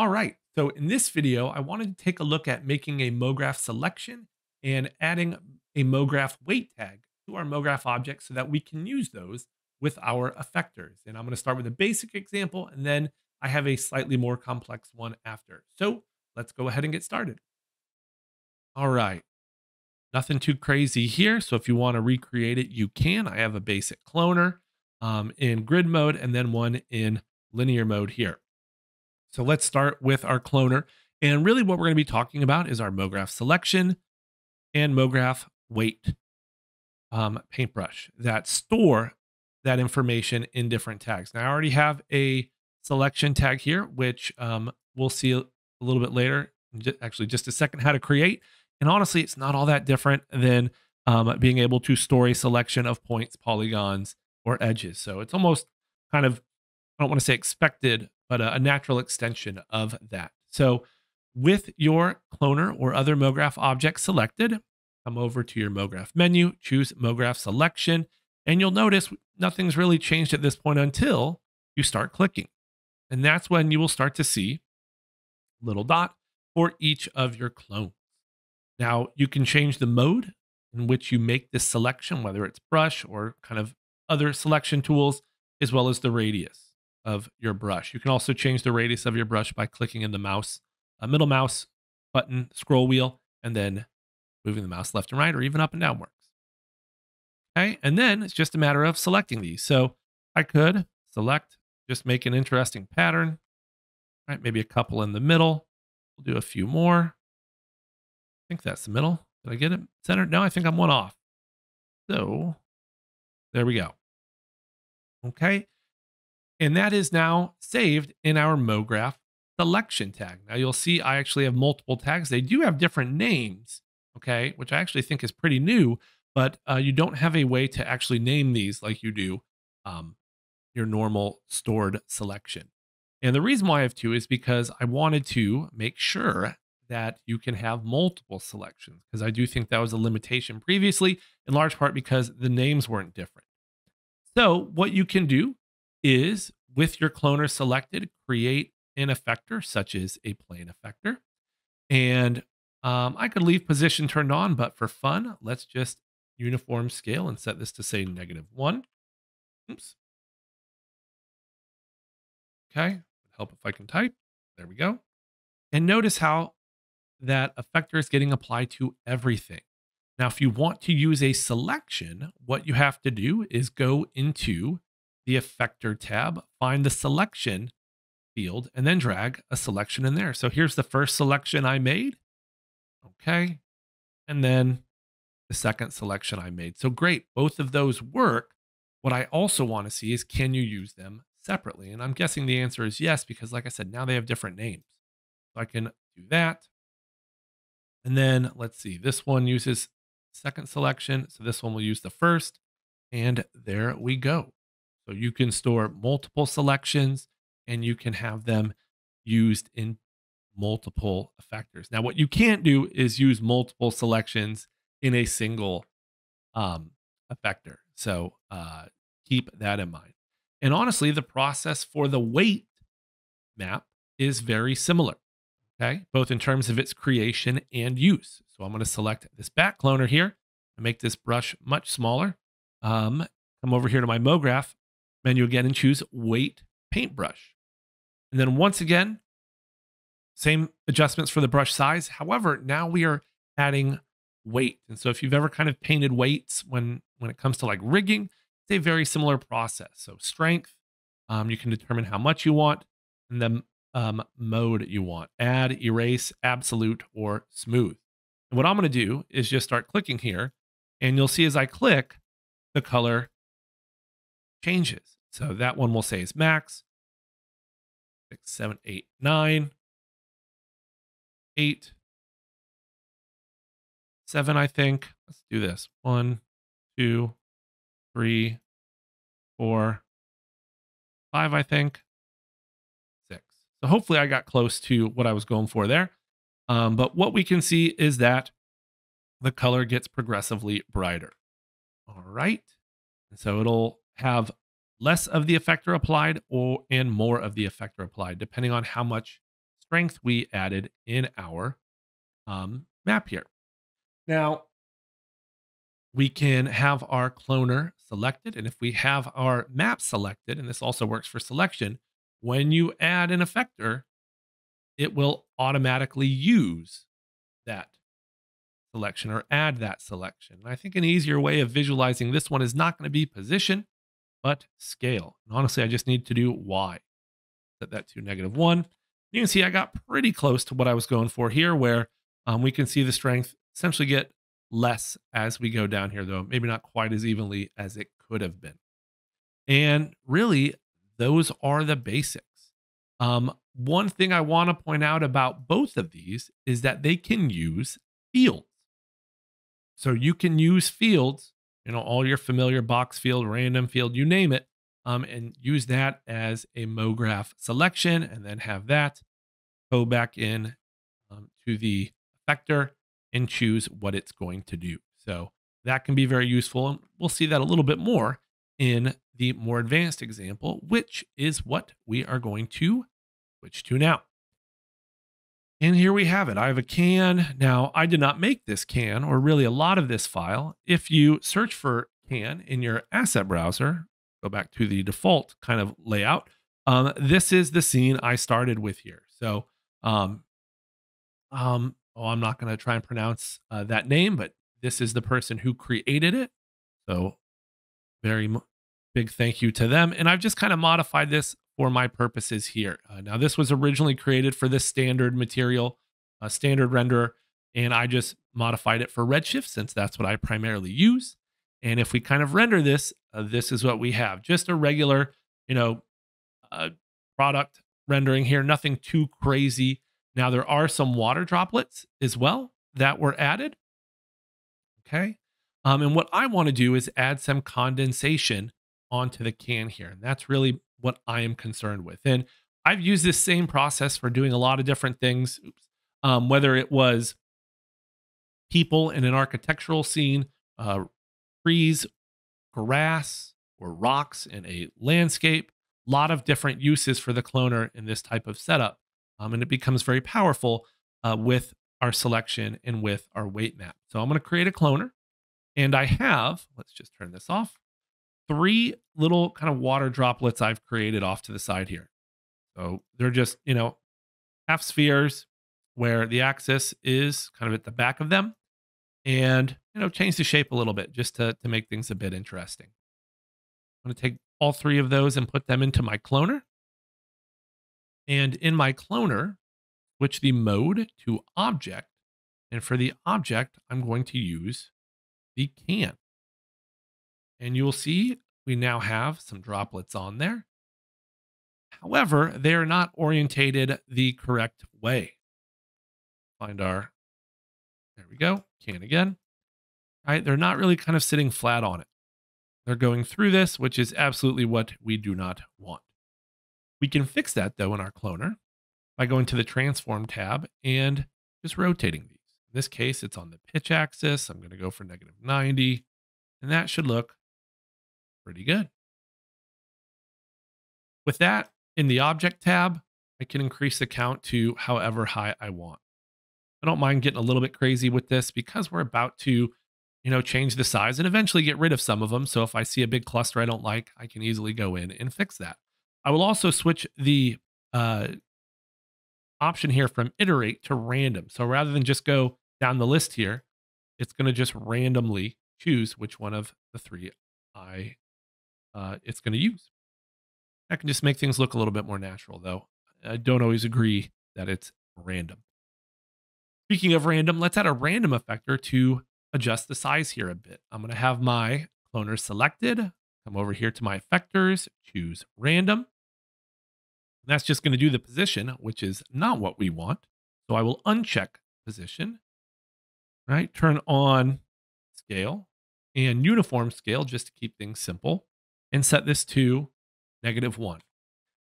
All right, so in this video, I wanted to take a look at making a MoGraph selection and adding a MoGraph weight tag to our MoGraph object so that we can use those with our effectors. And I'm going to start with a basic example, and then I have a slightly more complex one after. So let's go ahead and get started. All right, nothing too crazy here. So if you want to recreate it, you can. I have a basic cloner um, in grid mode and then one in linear mode here. So let's start with our cloner. And really what we're going to be talking about is our MoGraph selection and MoGraph weight um, paintbrush that store that information in different tags. Now I already have a selection tag here, which um, we'll see a little bit later, actually just a second how to create. And honestly, it's not all that different than um, being able to store a selection of points, polygons, or edges. So it's almost kind of, I don't want to say expected, but a, a natural extension of that. So with your cloner or other MoGraph object selected, come over to your MoGraph menu, choose MoGraph selection, and you'll notice nothing's really changed at this point until you start clicking. And that's when you will start to see little dot for each of your clones. Now you can change the mode in which you make this selection, whether it's brush or kind of other selection tools, as well as the radius of your brush. You can also change the radius of your brush by clicking in the mouse, a middle mouse button, scroll wheel, and then moving the mouse left and right or even up and down works. Okay, and then it's just a matter of selecting these. So I could select, just make an interesting pattern, right? Maybe a couple in the middle. We'll do a few more. I think that's the middle. Did I get it centered? No, I think I'm one off. So there we go. Okay, and that is now saved in our MoGraph selection tag. Now you'll see I actually have multiple tags. They do have different names, okay, which I actually think is pretty new, but uh, you don't have a way to actually name these like you do um, your normal stored selection. And the reason why I have two is because I wanted to make sure that you can have multiple selections because I do think that was a limitation previously, in large part because the names weren't different. So, what you can do is with your cloner selected, create an effector such as a plain effector. And um, I could leave position turned on, but for fun, let's just uniform scale and set this to say negative one. Oops. Okay, help if I can type. There we go. And notice how that effector is getting applied to everything. Now, if you want to use a selection, what you have to do is go into the effector tab, find the selection field, and then drag a selection in there. So here's the first selection I made. Okay. And then the second selection I made. So great. Both of those work. What I also want to see is can you use them separately? And I'm guessing the answer is yes, because like I said, now they have different names. So I can do that. And then let's see, this one uses second selection. So this one will use the first. And there we go. So you can store multiple selections and you can have them used in multiple effectors. Now, what you can't do is use multiple selections in a single um, effector. So uh, keep that in mind. And honestly, the process for the weight map is very similar, okay, both in terms of its creation and use. So I'm going to select this back cloner here and make this brush much smaller. Um, come over here to my MoGraph menu again and choose weight paintbrush. And then once again, same adjustments for the brush size. However, now we are adding weight. And so if you've ever kind of painted weights when when it comes to like rigging, it's a very similar process. So strength, um, you can determine how much you want, and then um, mode you want: add, erase, absolute, or smooth. And what I'm going to do is just start clicking here, and you'll see as I click, the color changes. So that one we'll say is max. Six, seven, eight, nine, eight, seven, I think. Let's do this. One, two, three, four, five, I think. Six. So hopefully I got close to what I was going for there. Um, but what we can see is that the color gets progressively brighter. All right. And so it'll have less of the effector applied or and more of the effector applied, depending on how much strength we added in our um, map here. Now, we can have our cloner selected. And if we have our map selected, and this also works for selection, when you add an effector, it will automatically use that selection or add that selection. And I think an easier way of visualizing this one is not going to be position, but scale. And honestly, I just need to do Y. Set that to negative one. You can see I got pretty close to what I was going for here, where um, we can see the strength essentially get less as we go down here, though, maybe not quite as evenly as it could have been. And really, those are the basics. Um, one thing I want to point out about both of these is that they can use fields. So you can use fields, you know, all your familiar box field, random field, you name it, um, and use that as a MoGraph selection and then have that go back in um, to the effector and choose what it's going to do. So that can be very useful. And we'll see that a little bit more in the more advanced example, which is what we are going to switch to now. And here we have it. I have a can. Now, I did not make this can, or really a lot of this file. If you search for can in your asset browser, go back to the default kind of layout, um, this is the scene I started with here. So um, um, oh, I'm not going to try and pronounce uh, that name, but this is the person who created it. So, very big thank you to them. And I've just kind of modified this for my purposes here. Uh, now, this was originally created for this standard material, uh, standard renderer, and I just modified it for Redshift since that's what I primarily use. And if we kind of render this, uh, this is what we have just a regular, you know, uh, product rendering here, nothing too crazy. Now, there are some water droplets as well that were added. Okay. Um, and what I want to do is add some condensation onto the can here. And that's really what I am concerned with. And I've used this same process for doing a lot of different things. Um, whether it was people in an architectural scene, uh, trees, grass, or rocks in a landscape. A lot of different uses for the cloner in this type of setup. Um, and it becomes very powerful uh, with our selection and with our weight map. So I'm going to create a cloner. And I have, let's just turn this off, three little kind of water droplets I've created off to the side here. So they're just, you know, half spheres where the axis is kind of at the back of them and, you know, change the shape a little bit just to, to make things a bit interesting. I'm going to take all three of those and put them into my cloner. And in my cloner, switch the mode to object. And for the object, I'm going to use the can. And you'll see we now have some droplets on there. However, they are not orientated the correct way. Find our, there we go, can again. Right, they're not really kind of sitting flat on it. They're going through this, which is absolutely what we do not want. We can fix that though in our cloner by going to the transform tab and just rotating these. In this case, it's on the pitch axis. I'm going to go for negative 90, and that should look pretty good. With that, in the object tab, I can increase the count to however high I want. I don't mind getting a little bit crazy with this because we're about to, you know, change the size and eventually get rid of some of them. So if I see a big cluster I don't like, I can easily go in and fix that. I will also switch the uh, option here from iterate to random. So rather than just go down the list here, it's going to just randomly choose which one of the three I uh, it's going to use. That can just make things look a little bit more natural, though. I don't always agree that it's random. Speaking of random, let's add a random effector to adjust the size here a bit. I'm going to have my cloner selected. Come over here to my effectors, choose random. That's just going to do the position, which is not what we want. So I will uncheck position, right? Turn on scale and uniform scale just to keep things simple and set this to negative one.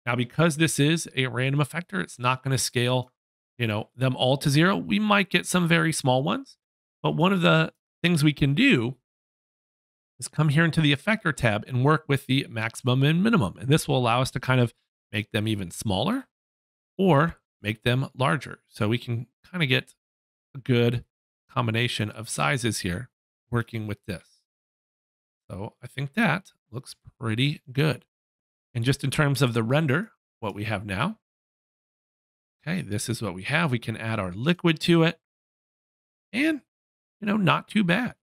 Now, because this is a random effector, it's not going to scale, you know, them all to zero. We might get some very small ones, but one of the things we can do is come here into the effector tab and work with the maximum and minimum. And this will allow us to kind of make them even smaller or make them larger. So we can kind of get a good combination of sizes here working with this. So I think that looks pretty good. And just in terms of the render, what we have now, okay, this is what we have. We can add our liquid to it and, you know, not too bad.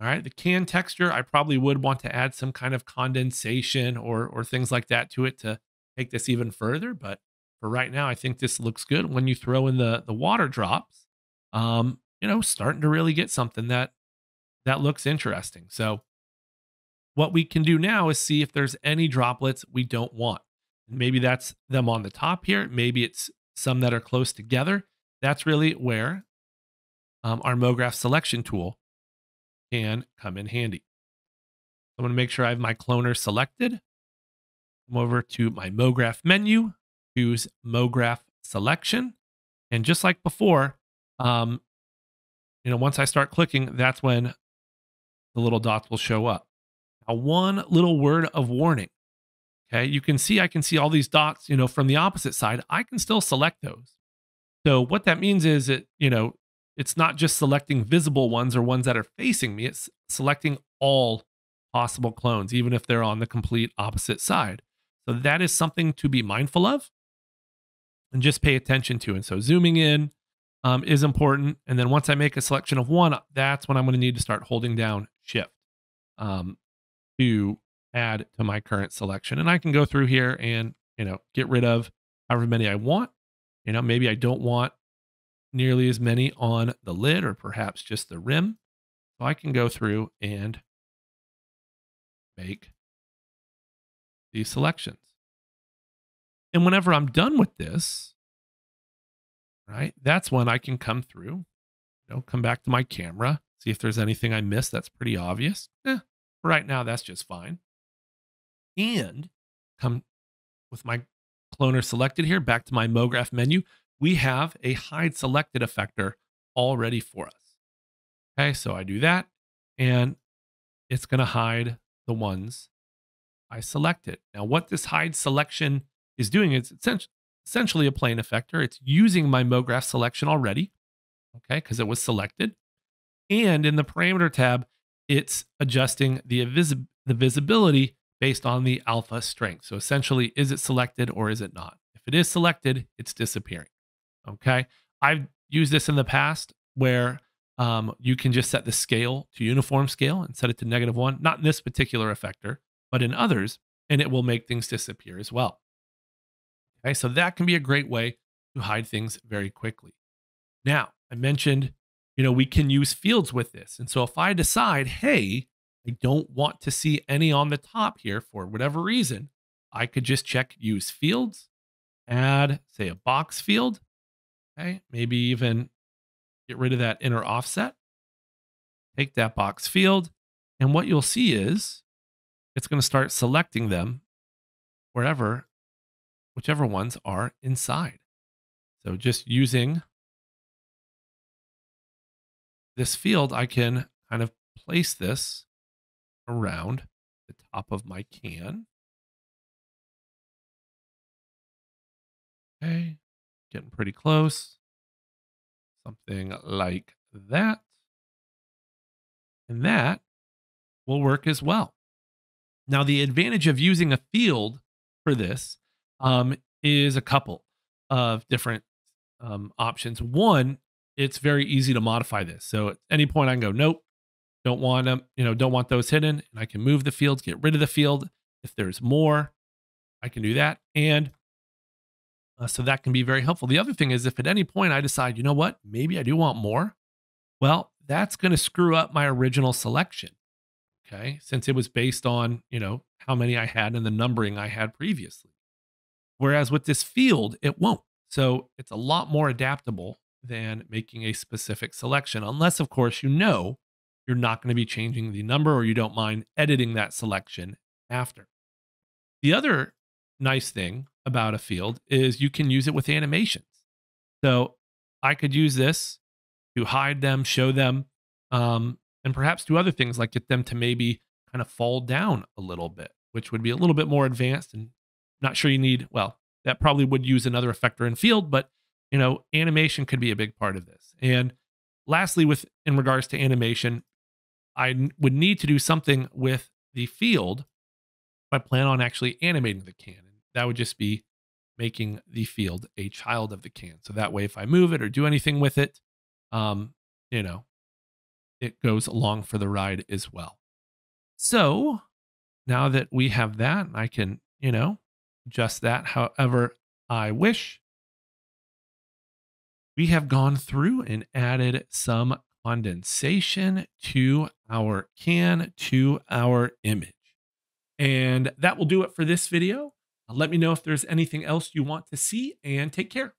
All right, the can texture, I probably would want to add some kind of condensation or, or things like that to it to take this even further. But for right now, I think this looks good. When you throw in the, the water drops, um, you know, starting to really get something that that looks interesting. So what we can do now is see if there's any droplets we don't want. Maybe that's them on the top here. Maybe it's some that are close together. That's really where um, our MoGraph selection tool can come in handy. I'm going to make sure I have my cloner selected. Come over to my MoGraph menu, choose MoGraph selection. And just like before, um, you know, once I start clicking, that's when the little dots will show up. Now, one little word of warning. Okay, you can see I can see all these dots, you know, from the opposite side. I can still select those. So what that means is it, you know, it's not just selecting visible ones or ones that are facing me, it's selecting all possible clones, even if they're on the complete opposite side. So that is something to be mindful of and just pay attention to. And so zooming in um, is important. And then once I make a selection of one, that's when I'm going to need to start holding down shift. Um, to add to my current selection. And I can go through here and, you know, get rid of however many I want. You know, maybe I don't want nearly as many on the lid or perhaps just the rim. So I can go through and make these selections. And whenever I'm done with this, right, that's when I can come through, you know, come back to my camera, see if there's anything I missed that's pretty obvious. Eh, right now, that's just fine. And come with my cloner selected here, back to my MoGraph menu, we have a hide selected effector already for us. Okay, so I do that and it's going to hide the ones I selected. Now, what this hide selection is doing is essentially a plain effector. It's using my MoGraph selection already, okay, because it was selected. And in the parameter tab, it's adjusting the, the visibility based on the alpha strength. So essentially, is it selected or is it not? If it is selected, it's disappearing. Okay. I've used this in the past where um, you can just set the scale to uniform scale and set it to negative one, not in this particular effector, but in others, and it will make things disappear as well. Okay. So that can be a great way to hide things very quickly. Now, I mentioned you know, we can use fields with this. And so if I decide, hey, I don't want to see any on the top here for whatever reason, I could just check use fields, add, say, a box field. Okay. Maybe even get rid of that inner offset. Take that box field. And what you'll see is it's going to start selecting them wherever, whichever ones are inside. So just using this field, I can kind of place this around the top of my can. Okay, getting pretty close. Something like that. And that will work as well. Now, the advantage of using a field for this um, is a couple of different um, options. One it's very easy to modify this. So at any point I can go, nope, don't want them, you know, don't want those hidden. And I can move the fields, get rid of the field. If there's more, I can do that. And uh, so that can be very helpful. The other thing is if at any point I decide, you know what, maybe I do want more, well, that's going to screw up my original selection. Okay. Since it was based on, you know, how many I had and the numbering I had previously. Whereas with this field, it won't. So it's a lot more adaptable than making a specific selection, unless, of course, you know you're not going to be changing the number or you don't mind editing that selection after. The other nice thing about a field is you can use it with animations. So I could use this to hide them, show them, um, and perhaps do other things like get them to maybe kind of fall down a little bit, which would be a little bit more advanced and not sure you need, well, that probably would use another effector in field, but you know, animation could be a big part of this. And lastly, with in regards to animation, I would need to do something with the field if I plan on actually animating the can. That would just be making the field a child of the can. So that way, if I move it or do anything with it, um, you know, it goes along for the ride as well. So now that we have that, I can, you know, adjust that however I wish. We have gone through and added some condensation to our can, to our image. And that will do it for this video. Let me know if there's anything else you want to see and take care.